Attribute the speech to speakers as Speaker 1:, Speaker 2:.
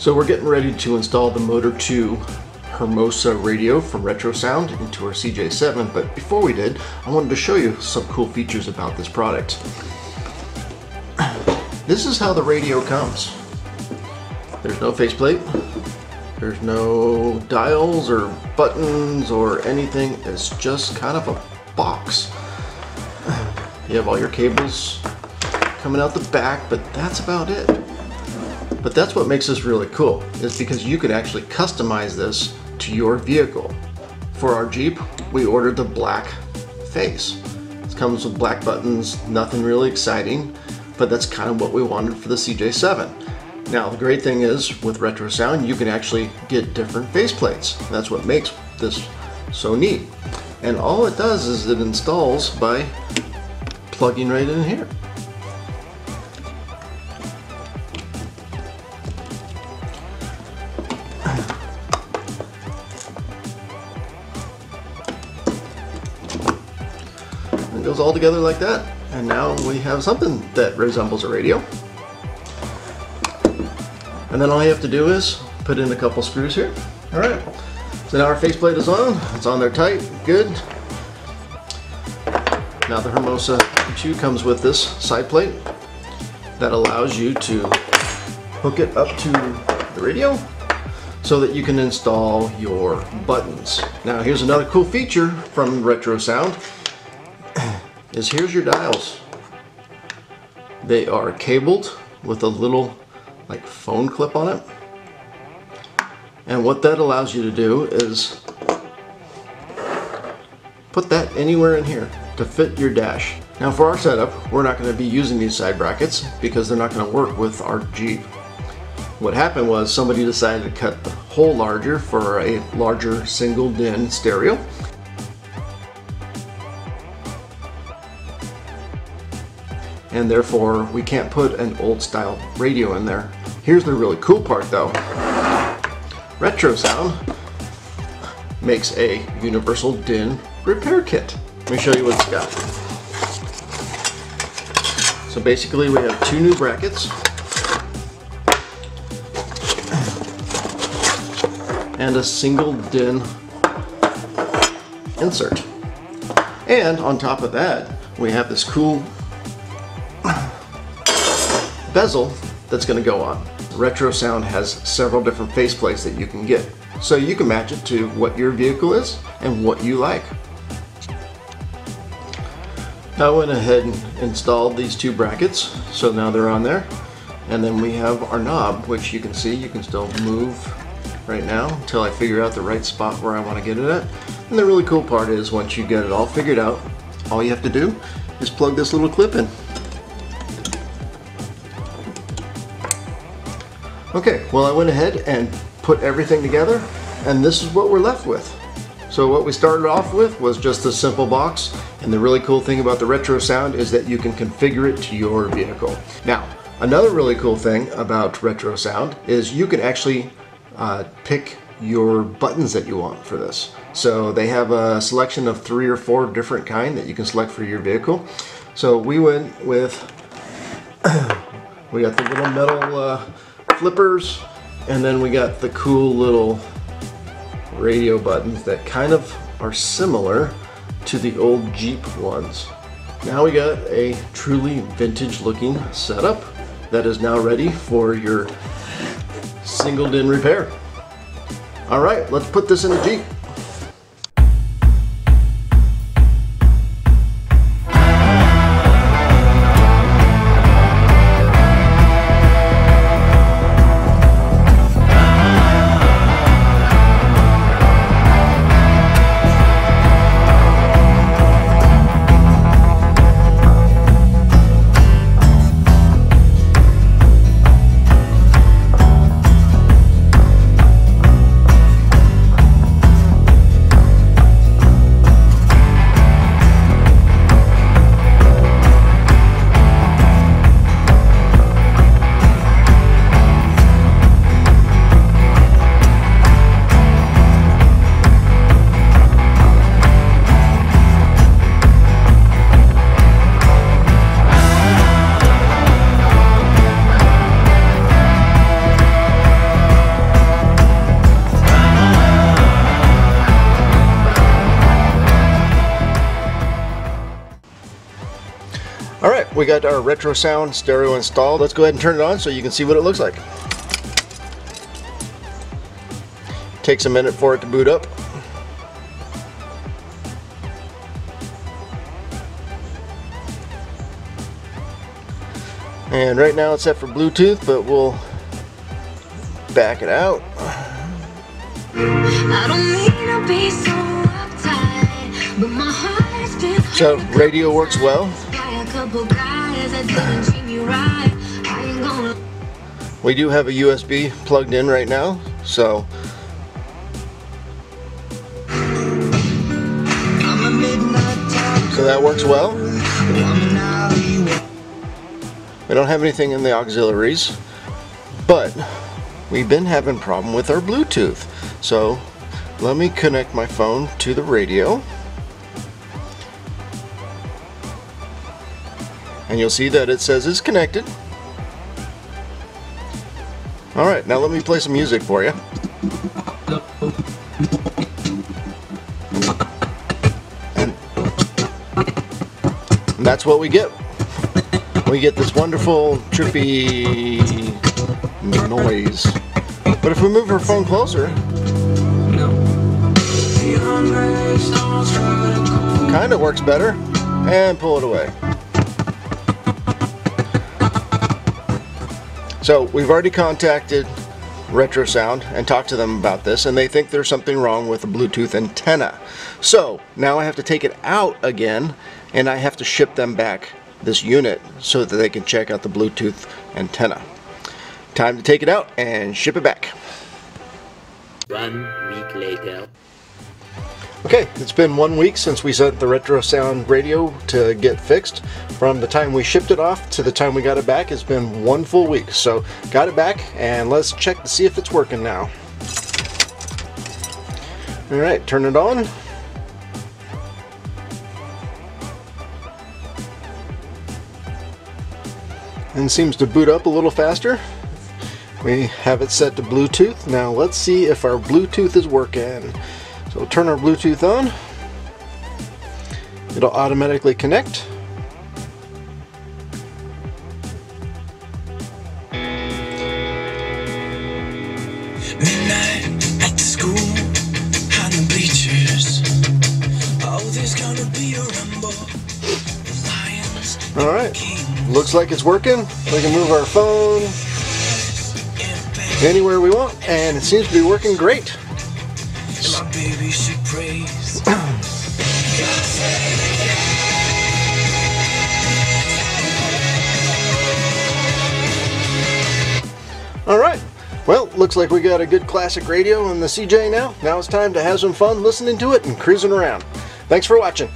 Speaker 1: So we're getting ready to install the Motor 2 Hermosa radio from Retrosound into our CJ7, but before we did, I wanted to show you some cool features about this product. This is how the radio comes. There's no faceplate, there's no dials or buttons or anything, it's just kind of a box. You have all your cables coming out the back, but that's about it. But that's what makes this really cool, is because you can actually customize this to your vehicle. For our Jeep, we ordered the black face. It comes with black buttons, nothing really exciting, but that's kind of what we wanted for the CJ7. Now, the great thing is, with Retrosound, you can actually get different faceplates. That's what makes this so neat. And all it does is it installs by plugging right in here. Goes all together like that. And now we have something that resembles a radio. And then all you have to do is put in a couple screws here. All right. So now our faceplate is on. It's on there tight. Good. Now the Hermosa 2 comes with this side plate that allows you to hook it up to the radio so that you can install your buttons. Now here's another cool feature from Retrosound is here's your dials. They are cabled with a little like phone clip on it. And what that allows you to do is put that anywhere in here to fit your dash. Now for our setup, we're not going to be using these side brackets because they're not going to work with our Jeep. What happened was somebody decided to cut the hole larger for a larger single DIN stereo and therefore we can't put an old style radio in there. Here's the really cool part though. Retrosound makes a universal DIN repair kit. Let me show you what it's got. So basically we have two new brackets and a single DIN insert. And on top of that, we have this cool bezel that's going to go on. Retrosound has several different faceplates that you can get. So you can match it to what your vehicle is and what you like. I went ahead and installed these two brackets, so now they're on there. And then we have our knob, which you can see you can still move right now until I figure out the right spot where I want to get it at. And the really cool part is once you get it all figured out, all you have to do is plug this little clip in. Okay, well I went ahead and put everything together and this is what we're left with. So what we started off with was just a simple box and the really cool thing about the Retrosound is that you can configure it to your vehicle. Now another really cool thing about Retrosound is you can actually uh, pick your buttons that you want for this. So they have a selection of three or four different kind that you can select for your vehicle. So we went with, we got the little metal uh, flippers, and then we got the cool little radio buttons that kind of are similar to the old Jeep ones. Now we got a truly vintage looking setup that is now ready for your single DIN repair. All right, let's put this in a Jeep. We got our Retrosound stereo installed. Let's go ahead and turn it on so you can see what it looks like. Takes a minute for it to boot up. And right now it's set for Bluetooth, but we'll back it out. So radio works well. We do have a USB plugged in right now, so so that works well. We don't have anything in the auxiliaries, but we've been having problem with our Bluetooth. So let me connect my phone to the radio. And you'll see that it says it's connected. Alright, now let me play some music for you. And that's what we get. We get this wonderful, trippy noise. But if we move our phone closer, kind of works better. And pull it away. So we've already contacted Retrosound and talked to them about this and they think there's something wrong with the Bluetooth antenna. So now I have to take it out again and I have to ship them back this unit so that they can check out the Bluetooth antenna. Time to take it out and ship it back.
Speaker 2: One week later.
Speaker 1: Okay, it's been one week since we sent the Retrosound radio to get fixed. From the time we shipped it off to the time we got it back, it's been one full week. So, got it back, and let's check to see if it's working now. Alright, turn it on. And seems to boot up a little faster. We have it set to Bluetooth. Now let's see if our Bluetooth is working. So we'll turn our Bluetooth on. It'll automatically connect.
Speaker 3: Midnight at the school on the bleachers. Oh, there's gonna be a rumble. The lions
Speaker 1: All right, looks like it's working. We can move our phone anywhere we want, and it seems to be working great.
Speaker 3: Baby she prays.
Speaker 1: All right. Well, looks like we got a good classic radio on the CJ now. Now it's time to have some fun listening to it and cruising around. Thanks for watching.